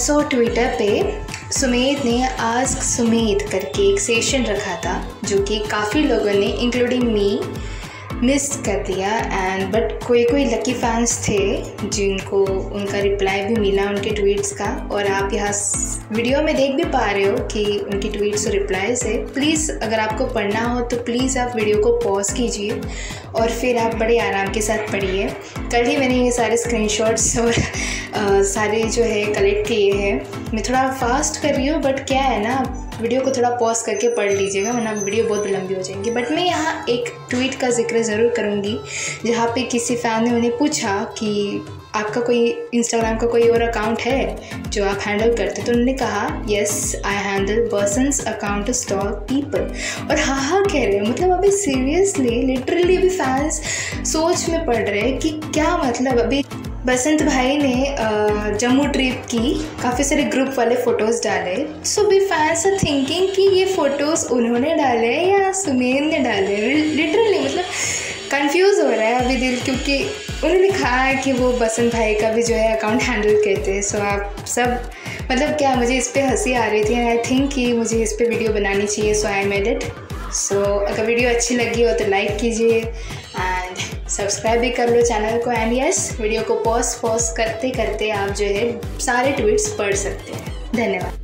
So Twitter पे सुमेध ने ask Sumedh करके एक सेशन रखा था, जो कि काफ़ी लोगों ने इंक्लूडिंग मी मिस कर दिया एंड बट कोई कोई लकी फैंस थे जिनको उनका रिप्लाई भी मिला उनके ट्वीट्स का और आप यहाँ वीडियो में देख भी पा रहे हो कि उनकी ट्वीट्स और रिप्लाई से प्लीज़ अगर आपको पढ़ना हो तो प्लीज़ आप वीडियो को पॉज कीजिए और फिर आप बड़े आराम के साथ पढ़िए। कल ही मैंने ये सारे स्क्रीनशॉट्स और आ, सारे जो है कलेक्ट किए हैं। मैं थोड़ा फास्ट कर रही हूँ बट क्या है ना वीडियो को थोड़ा पॉज करके पढ़ लीजिएगा, वरना वीडियो बहुत लंबी हो जाएँगी। बट मैं यहाँ एक ट्वीट का ज़िक्र ज़रूर करूँगी, जहाँ पे किसी फ़ैन ने उन्हें पूछा कि आपका कोई इंस्टाग्राम का कोई और अकाउंट है जो आप हैंडल करते तो उन्होंने कहा yes I handle persons account stock people और हाँ हाँ कह रहे हैं मतलब अभी सीरियसली लिटरली अभी फैंस सोच में पड़ रहे हैं कि क्या मतलब? अभी बसंत भाई ने जम्मू ट्रिप की काफ़ी सारे ग्रुप वाले फ़ोटोज़ डाले। सो भी फैंस आर थिंकिंग कि ये फ़ोटोज़ उन्होंने डाले या सुमेन ने डाले? लिटरली मतलब कंफ्यूज हो रहा है अभी दिल, क्योंकि उन्होंने कहा है कि वो बसंत भाई का भी जो है अकाउंट हैंडल करते हैं सो आप सब मतलब क्या मुझे इस पर हँसी आ रही थी? आई थिंक कि मुझे इस पर वीडियो बनानी चाहिए सो आई मेड इट सो अगर वीडियो अच्छी लगी हो तो लाइक कीजिए। सब्सक्राइब भी कर लो चैनल को एंड यस वीडियो को पॉज पॉज करते करते आप जो है सारे ट्वीट्स पढ़ सकते हैं। धन्यवाद।